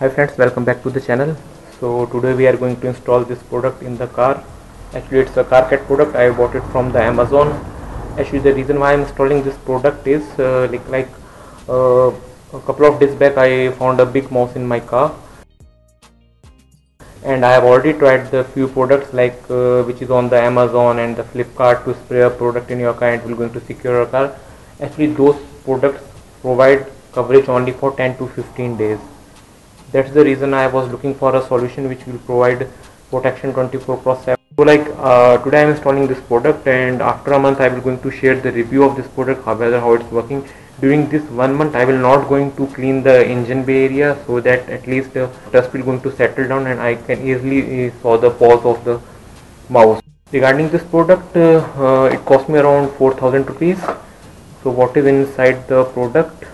hi friends welcome back to the channel. So today we are going to install this product in the car. Actually it's a car CarCat product. I bought it from the Amazon. Actually the reason why I'm installing this product is uh, like like uh, a couple of days back I found a big mouse in my car. And I have already tried the few products like uh, which is on the Amazon and the Flipkart to spray a product in your car and will going to secure your car. Actually those products provide coverage only for 10 to 15 days that's the reason I was looking for a solution which will provide protection 24 cross 7 so like uh, today I'm installing this product and after a month I will going to share the review of this product how whether how it's working. During this one month I will not going to clean the engine bay area so that at least the dust will going to settle down and I can easily uh, saw the paws of the mouse. Regarding this product uh, uh, it cost me around 4000 rupees. So what is inside the product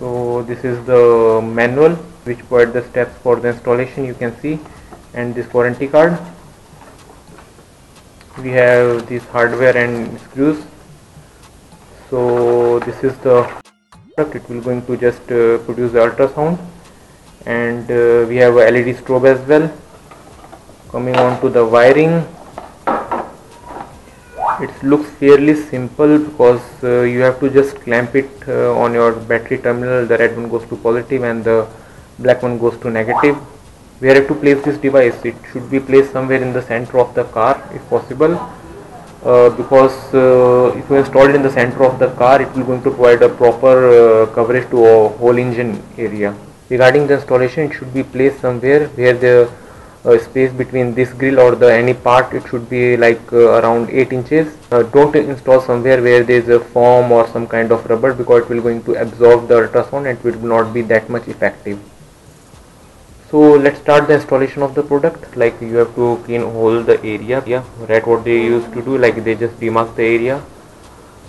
so this is the manual which provide the steps for the installation you can see. And this warranty card. We have this hardware and screws. So this is the product. It will going to just uh, produce the ultrasound. And uh, we have a LED strobe as well. Coming on to the wiring it looks fairly simple because uh, you have to just clamp it uh, on your battery terminal. The red one goes to positive and the black one goes to negative. Where have to place this device. It should be placed somewhere in the center of the car if possible. Uh, because uh, if you install it in the center of the car it will going to provide a proper uh, coverage to a whole engine area. Regarding the installation it should be placed somewhere where the space between this grill or the any part it should be like uh, around 8 inches. Uh, don't install somewhere where there is a foam or some kind of rubber because it will going to absorb the ultrasound and it will not be that much effective. So let's start the installation of the product. Like you have to clean all the area. Yeah right what they used to do. Like they just demark the area.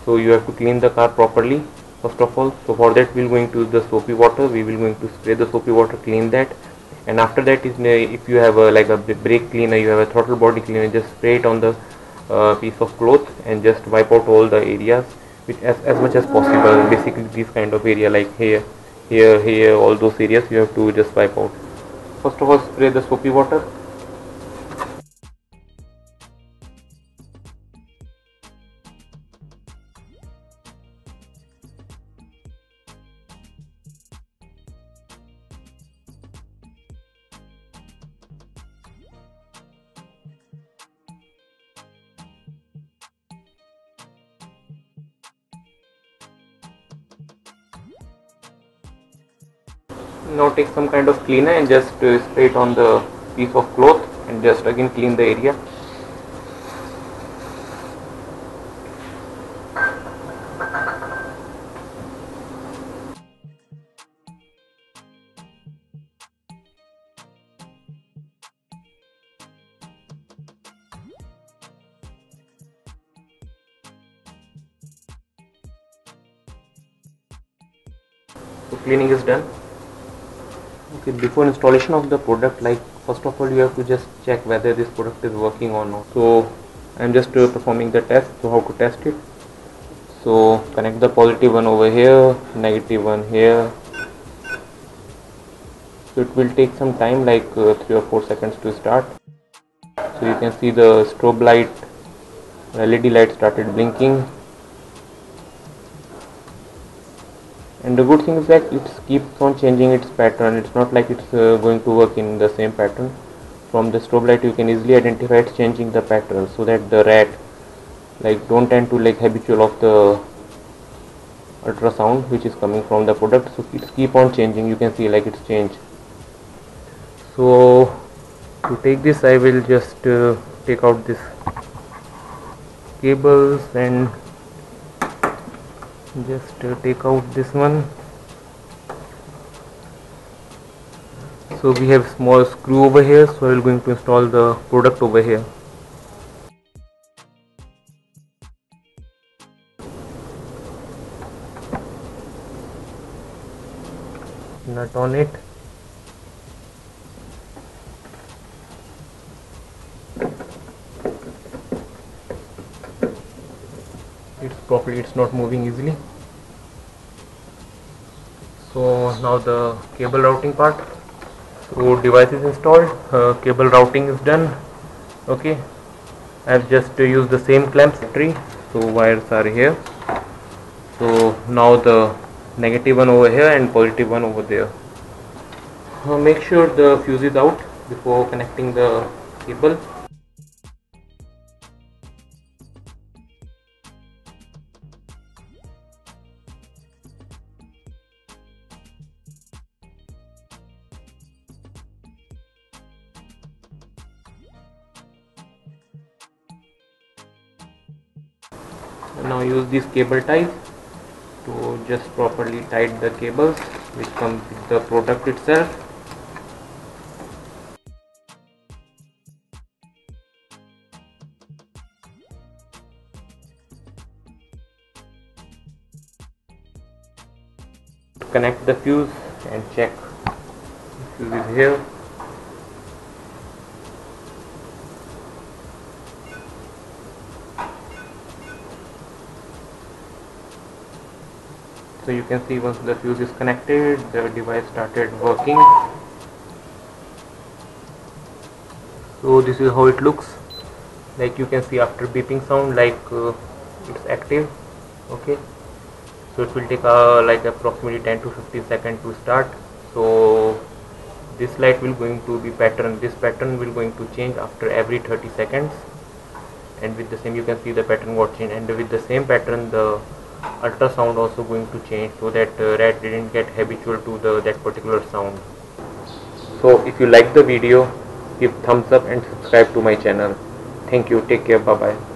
So you have to clean the car properly first of all. So for that we're going to use the soapy water. We will going to spray the soapy water clean that and after that is uh, if you have a, like a brake cleaner you have a throttle body cleaner just spray it on the uh, piece of cloth and just wipe out all the areas which as, as much as possible. Basically this kind of area like here here here all those areas you have to just wipe out. First of all spray the soapy water now take some kind of cleaner and just uh, spray it on the piece of cloth and just again clean the area. So cleaning is done okay before installation of the product like first of all you have to just check whether this product is working or not. So i'm just uh, performing the test so how to test it. So connect the positive one over here negative one here. So it will take some time like uh, 3 or 4 seconds to start. So you can see the strobe light led light started blinking and the good thing is that it keeps on changing its pattern. It's not like it's uh, going to work in the same pattern. From the strobe light you can easily identify it's changing the pattern so that the rat like don't tend to like habitual of the ultrasound which is coming from the product. So it's keep on changing. You can see like it's changed. So to take this I will just uh, take out this cables and just uh, take out this one. So we have small screw over here so I will going to install the product over here. Nut on it it's properly it's not moving easily. So now the cable routing part. So device is installed. Uh, cable routing is done. Okay. I've just used the same clamp tree. So wires are here. So now the negative one over here and positive one over there. Uh, make sure the fuse is out before connecting the cable now use these cable ties to just properly tight the cables which come with the product itself. Connect the fuse and check fuse is here so you can see once the fuse is connected the device started working. So this is how it looks. Like you can see after beeping sound like uh, it's active okay? So it will take uh, like approximately 10 to 15 seconds to start. So this light will going to be pattern this pattern will going to change after every 30 seconds. And with the same you can see the pattern got changed. And with the same pattern the ultrasound also going to change so that uh, rat didn't get habitual to the that particular sound. So if you like the video give thumbs up and subscribe to my channel. Thank you. Take care. Bye bye